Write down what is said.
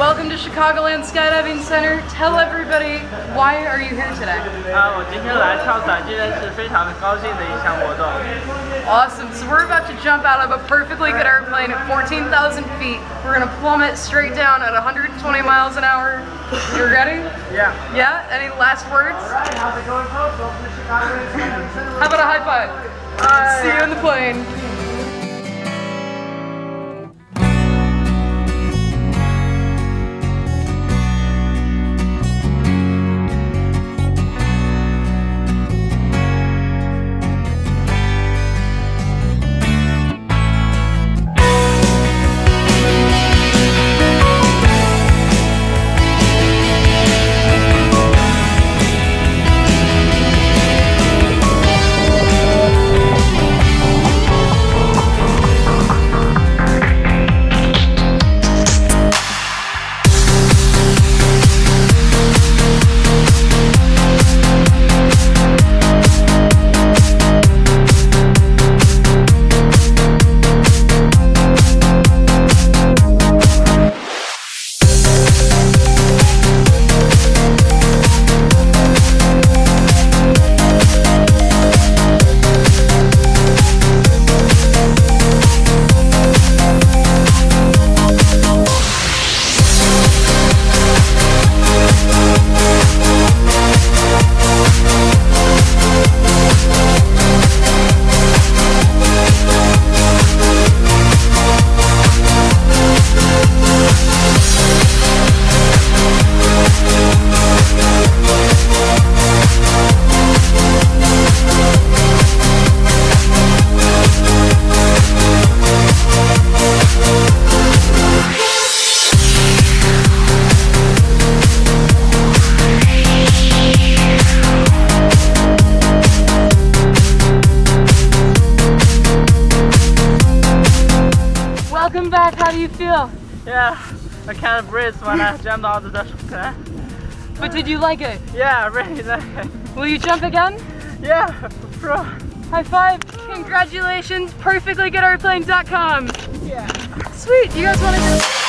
Welcome to Chicagoland Skydiving Center. Tell everybody why are you here today? Uh, awesome. So we're about to jump out of a perfectly good airplane at 14,000 feet. We're going to plummet straight down at 120 miles an hour. You ready? Yeah. Yeah? Any last words? How's it going. How about a high five? See you in the plane. Welcome back. How do you feel? Yeah. I can't breathe when I jumped out of the plane. But did you like it? Yeah, really like it. Will you jump again? Yeah, bro. High five. Congratulations. Perfectlygoodairplane.com. Yeah. Sweet. You guys want to